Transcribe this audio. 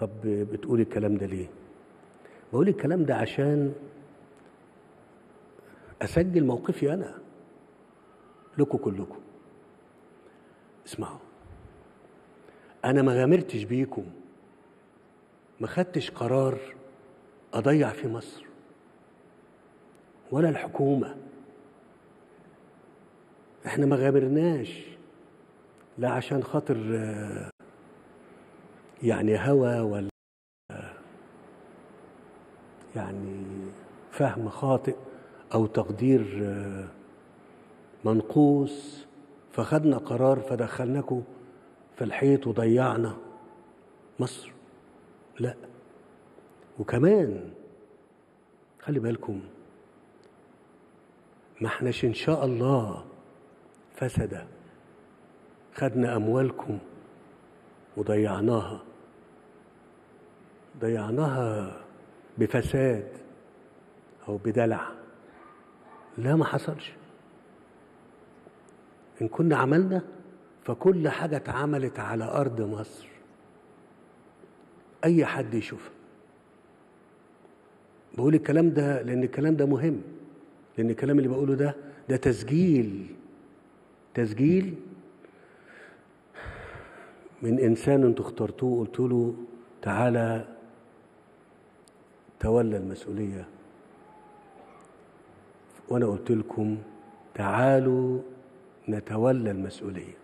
طب بتقولي الكلام ده ليه؟ بقول الكلام ده عشان أسجل موقفي أنا لكم كلكم. اسمعوا. أنا ما غامرتش بيكم. ما خدتش قرار أضيع في مصر ولا الحكومة. إحنا ما غامرناش لا عشان خاطر يعني هوى ولا يعني فهم خاطئ أو تقدير آه، منقوص فخدنا قرار فدخلناكم في الحيط وضيعنا مصر. لا. وكمان خلي بالكم ما احناش إن شاء الله فسد خدنا أموالكم وضيعناها. ضيعناها بفساد أو بدلع. لا ما حصلش. إن كنا عملنا فكل حاجة اتعملت على أرض مصر. أي حد يشوفها. بقول الكلام ده لأن الكلام ده مهم. لأن الكلام اللي بقوله ده ده تسجيل. تسجيل من إنسان أنتوا اخترتوه قلت له تعالى تولى المسؤولية. وأنا قلت لكم تعالوا نتولى المسؤولية.